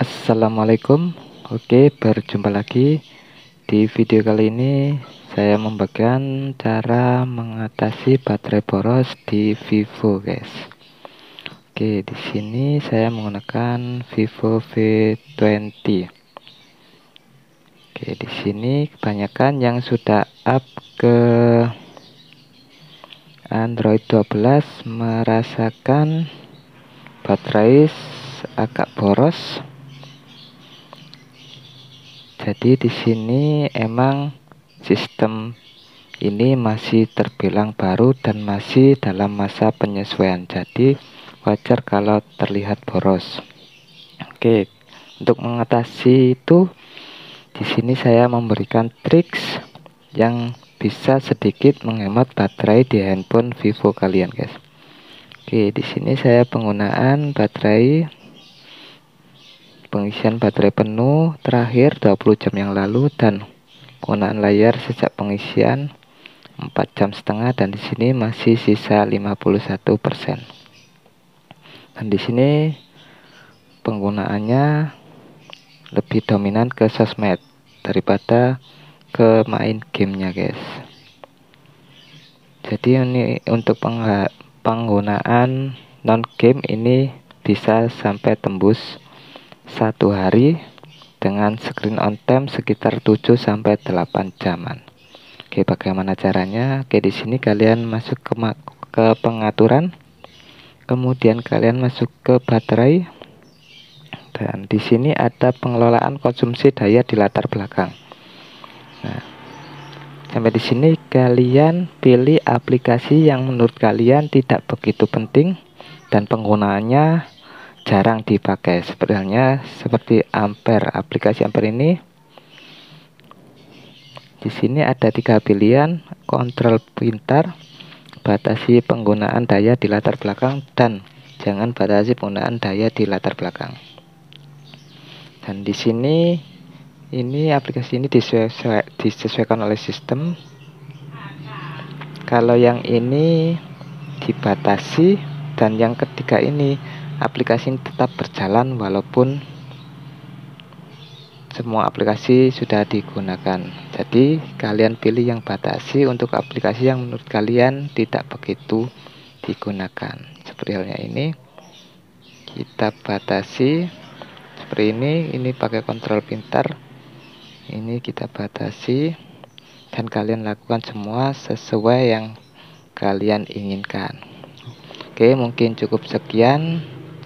Assalamualaikum. Oke berjumpa lagi. Di video kali ini Saya membagikan cara mengatasi baterai boros di Vivo guys. Oke di sini saya menggunakan Vivo V20 Oke di sini kebanyakan yang sudah up ke Android 12 merasakan baterai agak boros jadi di sini emang sistem ini masih terbilang baru dan masih dalam masa penyesuaian. Jadi wajar kalau terlihat boros. Oke, untuk mengatasi itu di sini saya memberikan triks yang bisa sedikit menghemat baterai di handphone Vivo kalian, guys. Oke, di sini saya penggunaan baterai pengisian baterai penuh terakhir 20 jam yang lalu dan penggunaan layar sejak pengisian 4 jam setengah dan di sini masih sisa 51%. Dan di sini penggunaannya lebih dominan ke sosmed daripada ke main gamenya guys. Jadi ini untuk penggunaan non game ini bisa sampai tembus satu hari dengan screen on time sekitar 7 sampai 8 jaman. Oke, bagaimana caranya? Oke, di sini kalian masuk ke ke pengaturan. Kemudian kalian masuk ke baterai. Dan di sini ada pengelolaan konsumsi daya di latar belakang. Nah, sampai di sini kalian pilih aplikasi yang menurut kalian tidak begitu penting dan penggunaannya jarang dipakai. Sebenarnya seperti Ampere aplikasi Ampere ini di sini ada tiga pilihan kontrol pintar batasi penggunaan daya di latar belakang dan jangan batasi penggunaan daya di latar belakang. Dan di sini ini aplikasi ini disesuaikan oleh sistem. Kalau yang ini dibatasi dan yang ketiga ini aplikasi ini tetap berjalan walaupun semua aplikasi sudah digunakan. Jadi kalian pilih yang batasi. Untuk aplikasi yang menurut kalian tidak begitu digunakan. Seperti halnya ini. Kita batasi. Seperti ini. Ini pakai kontrol pintar. Ini kita batasi. Dan kalian lakukan semua sesuai yang kalian inginkan. Oke mungkin cukup sekian